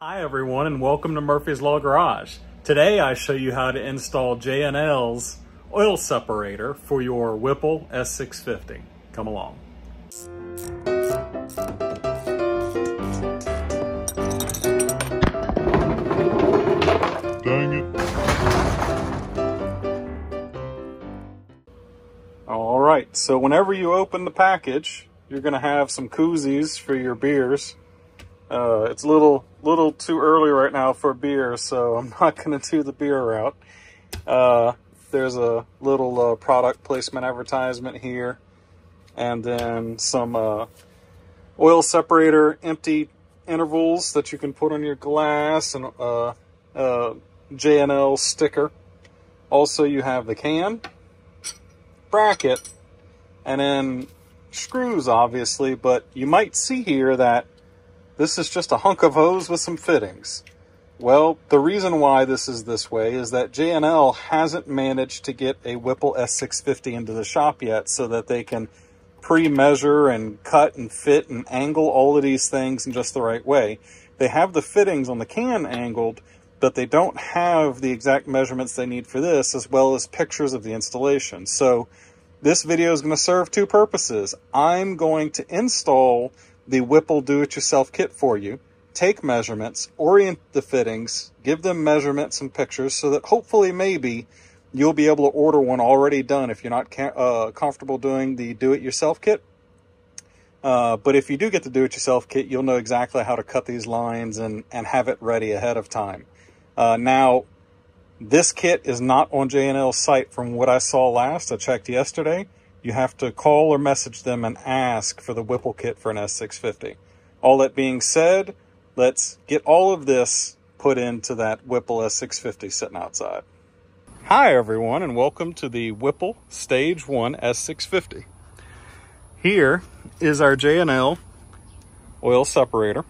Hi everyone and welcome to Murphy's Law Garage. Today I show you how to install J&L's oil separator for your Whipple S650. Come along. Dang it. All right, so whenever you open the package, you're gonna have some koozies for your beers. Uh, it's a little little too early right now for beer, so I'm not going to do the beer route. Uh, there's a little uh, product placement advertisement here, and then some uh, oil separator empty intervals that you can put on your glass, and uh, uh, J&L sticker. Also, you have the can, bracket, and then screws, obviously, but you might see here that this is just a hunk of hose with some fittings. Well, the reason why this is this way is that J&L hasn't managed to get a Whipple S650 into the shop yet so that they can pre-measure and cut and fit and angle all of these things in just the right way. They have the fittings on the can angled, but they don't have the exact measurements they need for this as well as pictures of the installation. So this video is going to serve two purposes. I'm going to install the Whipple do-it-yourself kit for you, take measurements, orient the fittings, give them measurements and pictures so that hopefully maybe you'll be able to order one already done if you're not uh, comfortable doing the do-it-yourself kit. Uh, but if you do get the do-it-yourself kit, you'll know exactly how to cut these lines and, and have it ready ahead of time. Uh, now, this kit is not on J&L's site from what I saw last. I checked yesterday you have to call or message them and ask for the Whipple kit for an S650. All that being said, let's get all of this put into that Whipple S650 sitting outside. Hi everyone and welcome to the Whipple Stage 1 S650. Here is our J&L oil separator.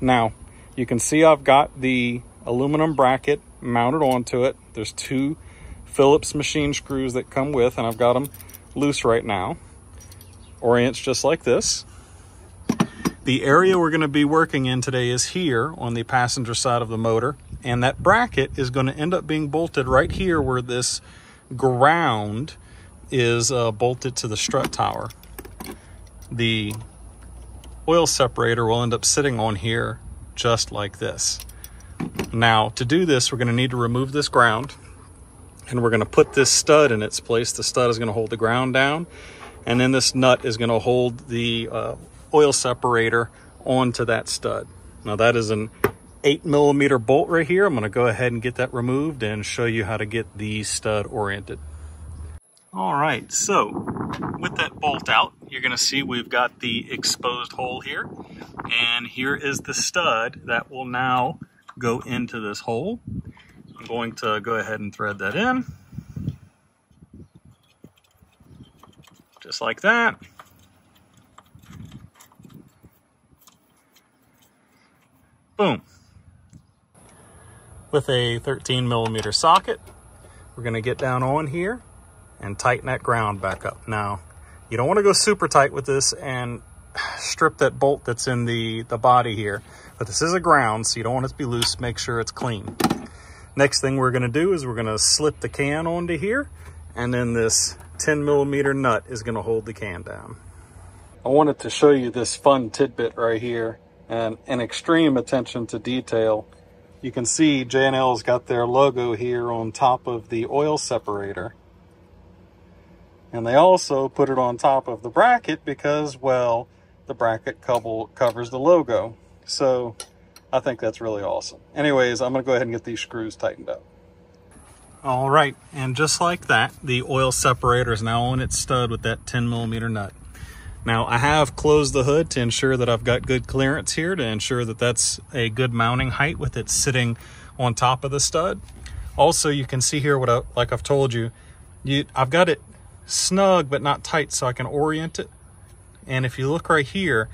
Now, you can see I've got the aluminum bracket mounted onto it. There's two Phillips machine screws that come with and I've got them loose right now. Orients just like this. The area we're going to be working in today is here on the passenger side of the motor. And that bracket is going to end up being bolted right here where this ground is uh, bolted to the strut tower. The oil separator will end up sitting on here just like this. Now, to do this, we're going to need to remove this ground and we're going to put this stud in its place. The stud is going to hold the ground down, and then this nut is going to hold the uh, oil separator onto that stud. Now that is an eight millimeter bolt right here. I'm going to go ahead and get that removed and show you how to get the stud oriented. All right, so with that bolt out, you're going to see we've got the exposed hole here. And here is the stud that will now go into this hole. I'm going to go ahead and thread that in. Just like that. Boom. With a 13 millimeter socket, we're gonna get down on here and tighten that ground back up. Now, you don't wanna go super tight with this and strip that bolt that's in the, the body here, but this is a ground, so you don't want it to be loose. Make sure it's clean. Next thing we're gonna do is we're gonna slip the can onto here and then this 10 millimeter nut is gonna hold the can down. I wanted to show you this fun tidbit right here and an extreme attention to detail. You can see J&L's got their logo here on top of the oil separator. And they also put it on top of the bracket because, well, the bracket covers the logo. So I think that's really awesome. Anyways, I'm gonna go ahead and get these screws tightened up. All right, and just like that, the oil separator is now on its stud with that 10 millimeter nut. Now I have closed the hood to ensure that I've got good clearance here to ensure that that's a good mounting height with it sitting on top of the stud. Also, you can see here what I, like I've told you, you, I've got it snug but not tight so I can orient it. And if you look right here,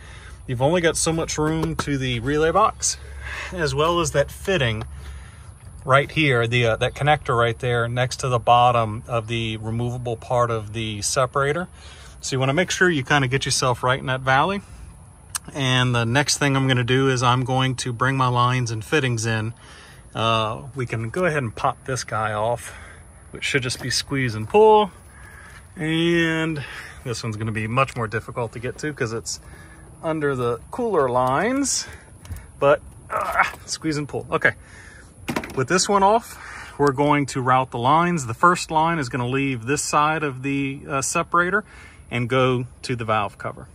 You've only got so much room to the relay box, as well as that fitting right here, the uh, that connector right there next to the bottom of the removable part of the separator. So you want to make sure you kind of get yourself right in that valley. And the next thing I'm going to do is I'm going to bring my lines and fittings in. Uh, we can go ahead and pop this guy off, which should just be squeeze and pull. And this one's going to be much more difficult to get to because it's under the cooler lines. But squeeze and pull. Okay. With this one off, we're going to route the lines. The first line is going to leave this side of the uh, separator and go to the valve cover.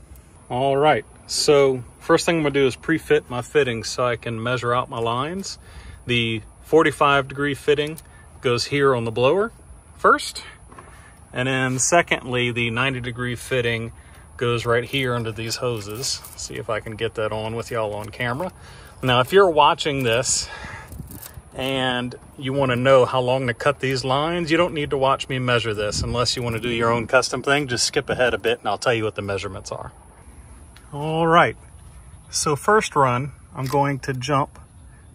All right, so first thing I'm gonna do is pre-fit my fittings so I can measure out my lines. The 45 degree fitting goes here on the blower first. And then secondly, the 90 degree fitting goes right here under these hoses. See if I can get that on with y'all on camera. Now, if you're watching this and you want to know how long to cut these lines, you don't need to watch me measure this unless you want to do your own custom thing. Just skip ahead a bit and I'll tell you what the measurements are. All right, so first run, I'm going to jump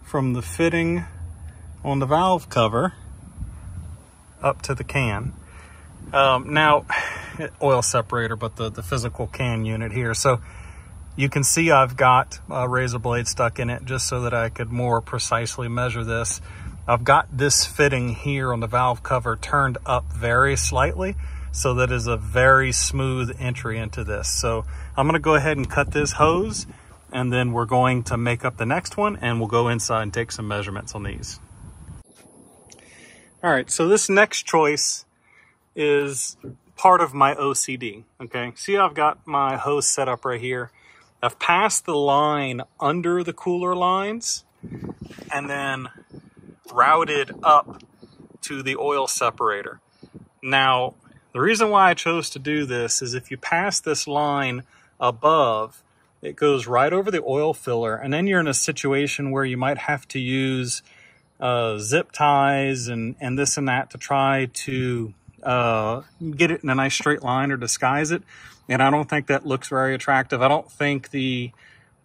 from the fitting on the valve cover up to the can. Um, now, oil separator, but the, the physical can unit here. So you can see I've got a razor blade stuck in it just so that I could more precisely measure this. I've got this fitting here on the valve cover turned up very slightly so that is a very smooth entry into this. So I'm gonna go ahead and cut this hose and then we're going to make up the next one and we'll go inside and take some measurements on these. All right, so this next choice is part of my OCD, okay? See I've got my hose set up right here. I've passed the line under the cooler lines and then routed up to the oil separator. Now, the reason why I chose to do this is if you pass this line above, it goes right over the oil filler, and then you're in a situation where you might have to use uh, zip ties and, and this and that to try to uh, get it in a nice straight line or disguise it and I don't think that looks very attractive. I don't think the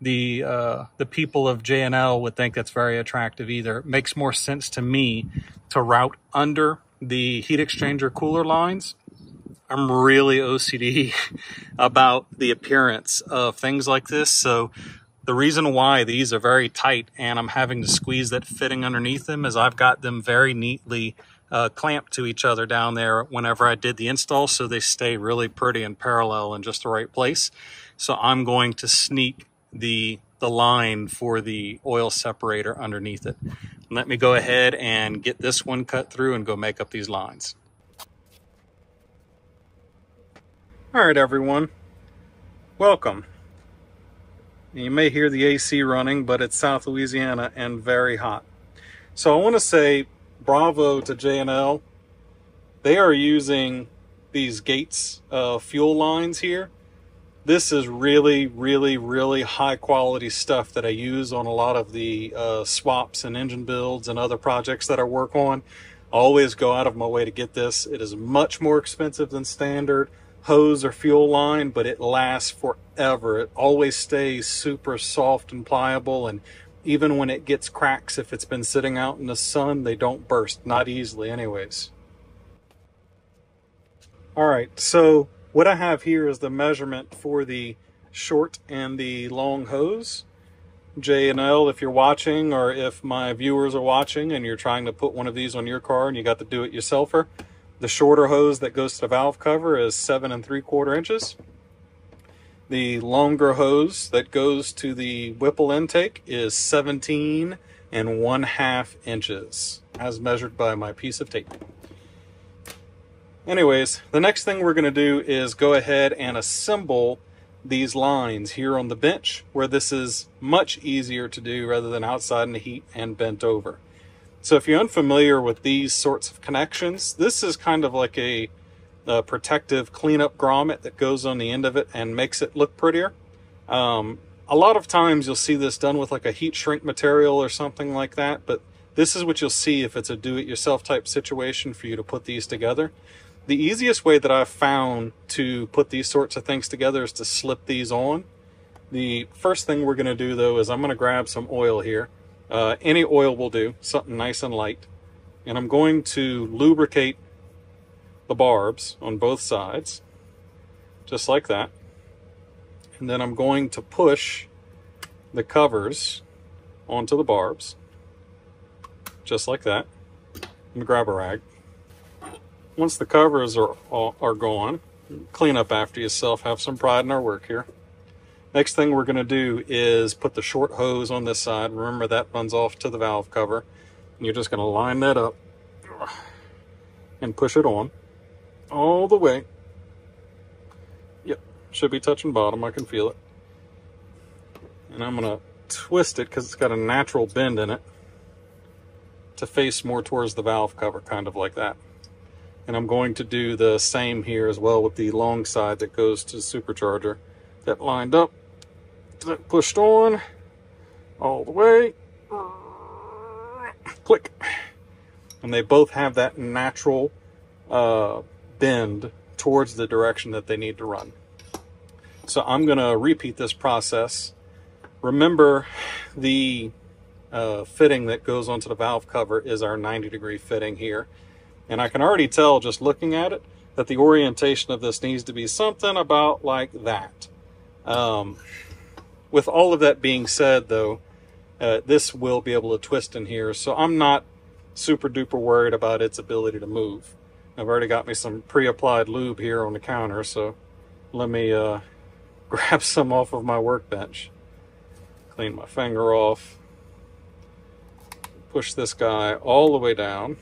the uh, the people of J&L would think that's very attractive either. It makes more sense to me to route under the heat exchanger cooler lines. I'm really OCD about the appearance of things like this. So the reason why these are very tight and I'm having to squeeze that fitting underneath them is I've got them very neatly uh, clamped to each other down there whenever I did the install so they stay really pretty and parallel in just the right place. So I'm going to sneak the the line for the oil separator underneath it. Let me go ahead and get this one cut through and go make up these lines. All right, everyone. Welcome. You may hear the AC running, but it's South Louisiana and very hot. So I want to say bravo to J&L. They are using these Gates uh, fuel lines here. This is really, really, really high quality stuff that I use on a lot of the uh, swaps and engine builds and other projects that I work on. I always go out of my way to get this. It is much more expensive than standard hose or fuel line, but it lasts forever. It always stays super soft and pliable and even when it gets cracks, if it's been sitting out in the sun, they don't burst, not easily anyways. All right, so what I have here is the measurement for the short and the long hose. J and L, if you're watching or if my viewers are watching and you're trying to put one of these on your car and you got the do-it-yourselfer, the shorter hose that goes to the valve cover is seven and three quarter inches. The longer hose that goes to the Whipple intake is 17 and one half inches as measured by my piece of tape. Anyways, the next thing we're going to do is go ahead and assemble these lines here on the bench where this is much easier to do rather than outside in the heat and bent over. So if you're unfamiliar with these sorts of connections, this is kind of like a the protective cleanup grommet that goes on the end of it and makes it look prettier. Um, a lot of times you'll see this done with like a heat shrink material or something like that, but this is what you'll see if it's a do-it-yourself type situation for you to put these together. The easiest way that I've found to put these sorts of things together is to slip these on. The first thing we're going to do though is I'm going to grab some oil here. Uh, any oil will do, something nice and light. And I'm going to lubricate the barbs on both sides, just like that. And then I'm going to push the covers onto the barbs, just like that. Let grab a rag. Once the covers are, are gone, clean up after yourself, have some pride in our work here. Next thing we're going to do is put the short hose on this side. Remember that runs off to the valve cover. And you're just going to line that up and push it on all the way. Yep, should be touching bottom. I can feel it. And I'm going to twist it because it's got a natural bend in it to face more towards the valve cover, kind of like that. And I'm going to do the same here as well with the long side that goes to the supercharger. That lined up, that pushed on, all the way, click. And they both have that natural uh, bend towards the direction that they need to run. So I'm going to repeat this process. Remember the uh, fitting that goes onto the valve cover is our 90 degree fitting here. And I can already tell just looking at it that the orientation of this needs to be something about like that. Um, with all of that being said though, uh, this will be able to twist in here. So I'm not super duper worried about its ability to move. I've already got me some pre-applied lube here on the counter. So let me uh, grab some off of my workbench. Clean my finger off. Push this guy all the way down.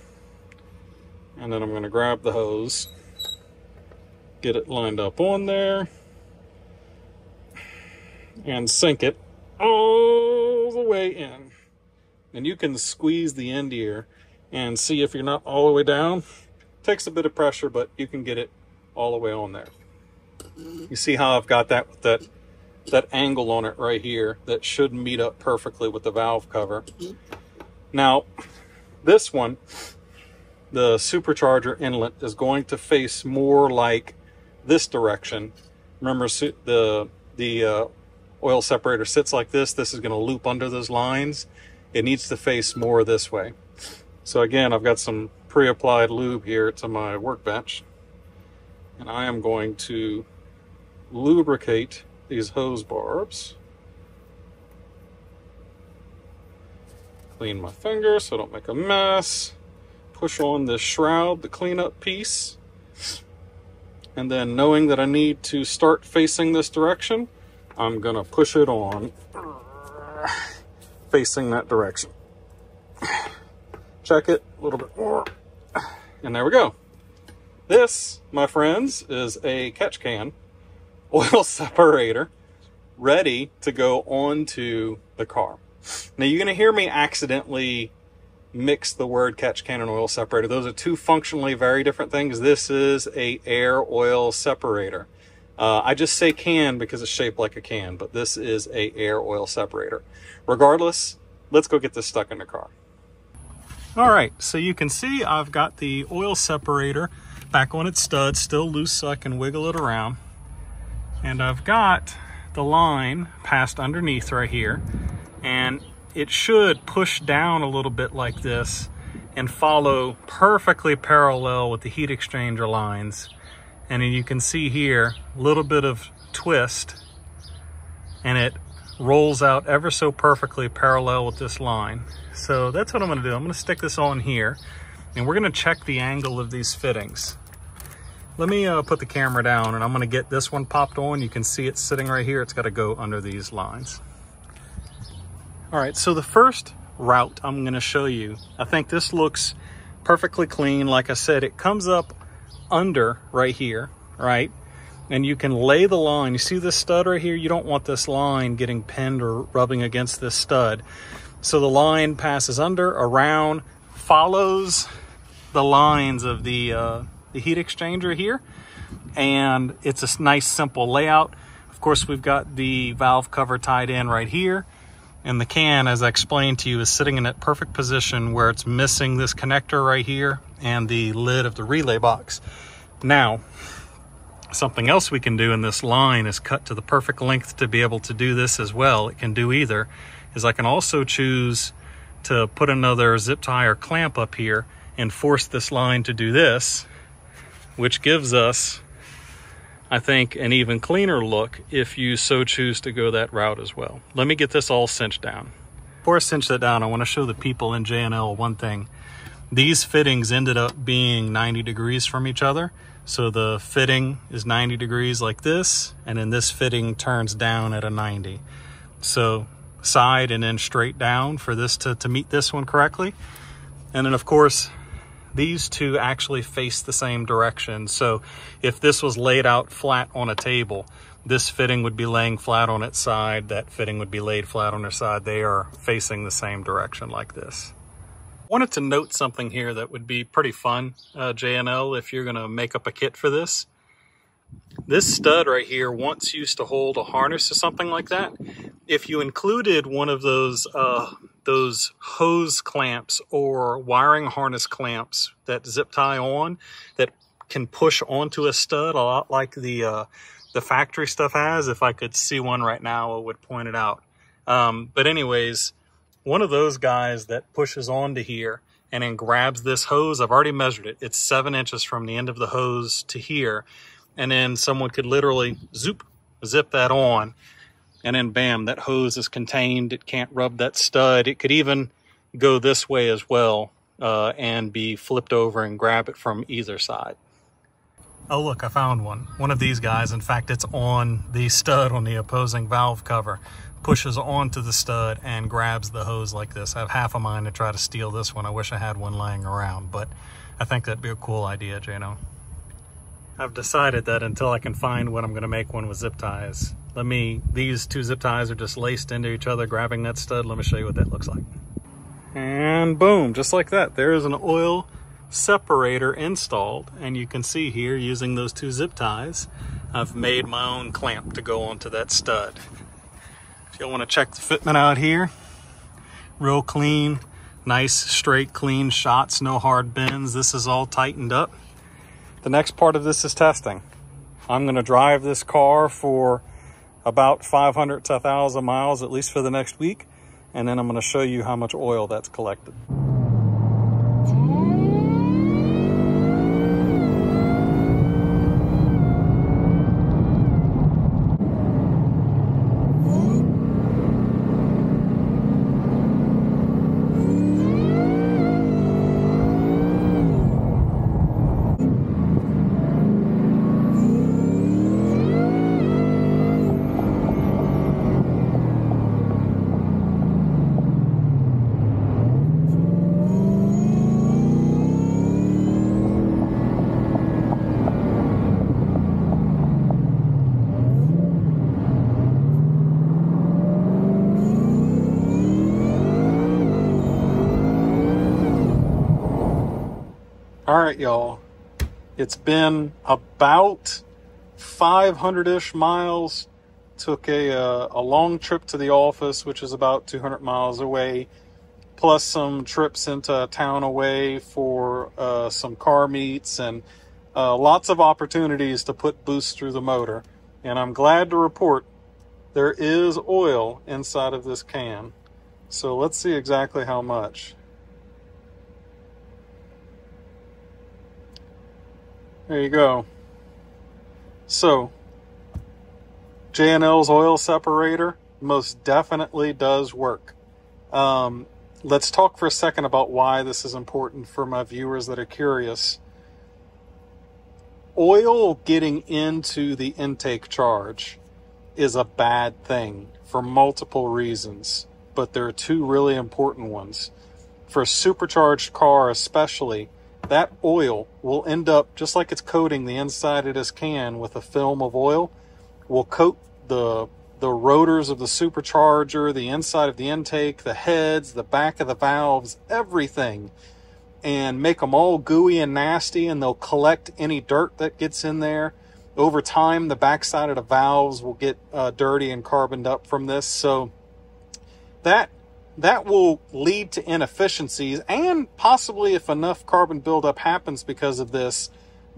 And then I'm going to grab the hose, get it lined up on there, and sink it all the way in. And you can squeeze the end here and see if you're not all the way down. Takes a bit of pressure, but you can get it all the way on there. You see how I've got that that that angle on it right here that should meet up perfectly with the valve cover. Now, this one, the supercharger inlet is going to face more like this direction. Remember the, the uh, oil separator sits like this. This is going to loop under those lines. It needs to face more this way. So again, I've got some pre-applied lube here to my workbench. And I am going to lubricate these hose barbs. Clean my fingers so I don't make a mess push on this shroud, the cleanup piece. And then knowing that I need to start facing this direction, I'm gonna push it on facing that direction. Check it a little bit more. And there we go. This, my friends, is a catch can oil separator ready to go onto the car. Now you're gonna hear me accidentally mix the word catch can and oil separator. Those are two functionally very different things. This is a air oil separator. Uh, I just say can because it's shaped like a can, but this is a air oil separator. Regardless, let's go get this stuck in the car. All right, so you can see I've got the oil separator back on its stud, still loose so I can wiggle it around. And I've got the line passed underneath right here. And it should push down a little bit like this and follow perfectly parallel with the heat exchanger lines. And you can see here, a little bit of twist and it rolls out ever so perfectly parallel with this line. So that's what I'm gonna do. I'm gonna stick this on here and we're gonna check the angle of these fittings. Let me uh, put the camera down and I'm gonna get this one popped on. You can see it sitting right here. It's gotta go under these lines. All right, so the first route I'm gonna show you, I think this looks perfectly clean. Like I said, it comes up under right here, right? And you can lay the line. You see this stud right here? You don't want this line getting pinned or rubbing against this stud. So the line passes under, around, follows the lines of the, uh, the heat exchanger here. And it's a nice simple layout. Of course, we've got the valve cover tied in right here. And the can, as I explained to you, is sitting in that perfect position where it's missing this connector right here and the lid of the relay box. Now, something else we can do in this line is cut to the perfect length to be able to do this as well. It can do either, is I can also choose to put another zip tie or clamp up here and force this line to do this, which gives us I think, an even cleaner look if you so choose to go that route as well. Let me get this all cinched down. Before I cinch that down, I want to show the people in J&L one thing. These fittings ended up being 90 degrees from each other. So the fitting is 90 degrees like this, and then this fitting turns down at a 90. So side and then straight down for this to, to meet this one correctly. And then of course, these two actually face the same direction. So if this was laid out flat on a table, this fitting would be laying flat on its side, that fitting would be laid flat on their side. They are facing the same direction like this. Wanted to note something here that would be pretty fun, uh, J&L, if you're gonna make up a kit for this. This stud right here once used to hold a harness or something like that. If you included one of those uh, those hose clamps or wiring harness clamps that zip tie on that can push onto a stud a lot like the uh, the factory stuff has. If I could see one right now, I would point it out. Um, but anyways, one of those guys that pushes onto here and then grabs this hose, I've already measured it. It's seven inches from the end of the hose to here. And then someone could literally zoop, zip that on and then bam, that hose is contained. It can't rub that stud. It could even go this way as well uh, and be flipped over and grab it from either side. Oh, look, I found one. One of these guys, in fact, it's on the stud on the opposing valve cover, pushes onto the stud and grabs the hose like this. I have half a mind to try to steal this one. I wish I had one lying around, but I think that'd be a cool idea, Jano. I've decided that until I can find one, I'm going to make one with zip ties. Let me, these two zip ties are just laced into each other, grabbing that stud. Let me show you what that looks like. And boom, just like that. There is an oil separator installed. And you can see here, using those two zip ties, I've made my own clamp to go onto that stud. If you want to check the fitment out here, real clean, nice, straight, clean shots, no hard bends. This is all tightened up. The next part of this is testing. I'm going to drive this car for about 500 to 1,000 miles, at least for the next week. And then I'm going to show you how much oil that's collected. All right, y'all. It's been about 500-ish miles. Took a, uh, a long trip to the office, which is about 200 miles away, plus some trips into town away for uh, some car meets and uh, lots of opportunities to put boost through the motor. And I'm glad to report there is oil inside of this can. So let's see exactly how much. There you go. So, J&L's oil separator most definitely does work. Um, let's talk for a second about why this is important for my viewers that are curious. Oil getting into the intake charge is a bad thing for multiple reasons, but there are two really important ones. For a supercharged car, especially, that oil will end up just like it's coating the inside of this can with a film of oil will coat the the rotors of the supercharger the inside of the intake the heads the back of the valves everything and make them all gooey and nasty and they'll collect any dirt that gets in there. Over time the backside of the valves will get uh, dirty and carboned up from this. So that that will lead to inefficiencies and possibly if enough carbon buildup happens because of this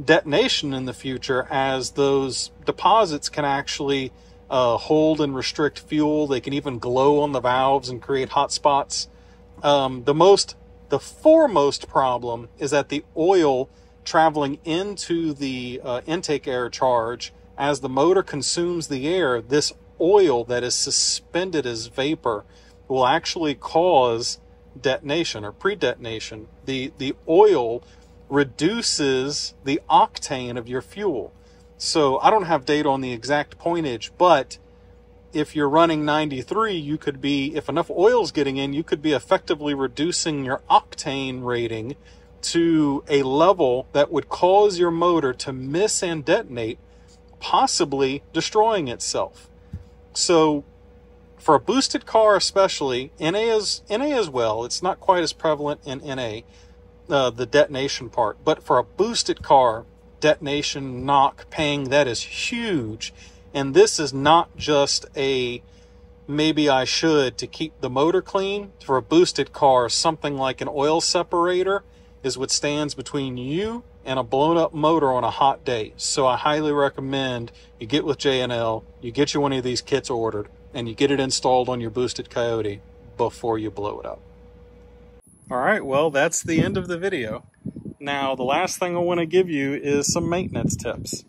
detonation in the future as those deposits can actually uh, hold and restrict fuel. They can even glow on the valves and create hot spots. Um, the most the foremost problem is that the oil traveling into the uh, intake air charge as the motor consumes the air, this oil that is suspended as vapor will actually cause detonation or pre-detonation. The the oil reduces the octane of your fuel. So I don't have data on the exact pointage, but if you're running 93, you could be, if enough oil is getting in, you could be effectively reducing your octane rating to a level that would cause your motor to miss and detonate, possibly destroying itself. So for a boosted car especially, NA is NA as well. It's not quite as prevalent in NA, uh, the detonation part. But for a boosted car, detonation, knock, pang, that is huge. And this is not just a maybe I should to keep the motor clean. For a boosted car, something like an oil separator is what stands between you and a blown up motor on a hot day. So I highly recommend you get with J&L, you get you one of these kits ordered, and you get it installed on your boosted Coyote before you blow it up. All right, well, that's the end of the video. Now, the last thing I want to give you is some maintenance tips.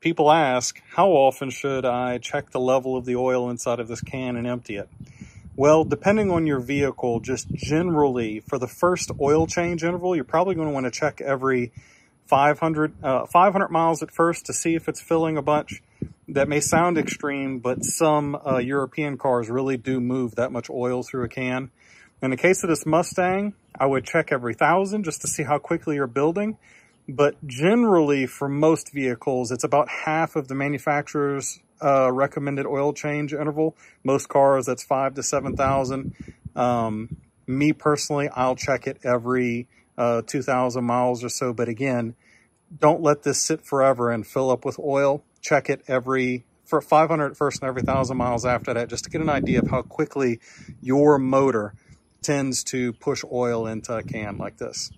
People ask, how often should I check the level of the oil inside of this can and empty it? Well, depending on your vehicle, just generally for the first oil change interval, you're probably going to want to check every 500, uh, 500 miles at first to see if it's filling a bunch. That may sound extreme, but some uh, European cars really do move that much oil through a can. In the case of this Mustang, I would check every thousand just to see how quickly you're building. But generally, for most vehicles, it's about half of the manufacturer's uh, recommended oil change interval. Most cars, that's five to 7,000. Um, me personally, I'll check it every uh, 2,000 miles or so. But again, don't let this sit forever and fill up with oil. Check it every for 500 first and every 1,000 miles after that, just to get an idea of how quickly your motor tends to push oil into a can like this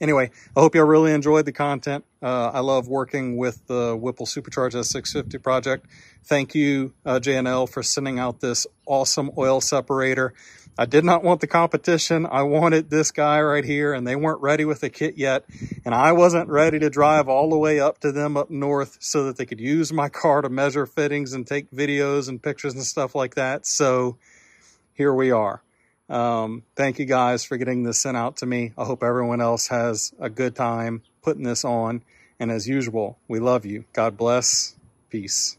anyway, I hope y'all really enjoyed the content. Uh, I love working with the Whipple Supercharged S650 project. Thank you, uh, J&L, for sending out this awesome oil separator. I did not want the competition. I wanted this guy right here, and they weren't ready with the kit yet. And I wasn't ready to drive all the way up to them up north so that they could use my car to measure fittings and take videos and pictures and stuff like that. So here we are. Um, thank you guys for getting this sent out to me. I hope everyone else has a good time putting this on. And as usual, we love you. God bless. Peace.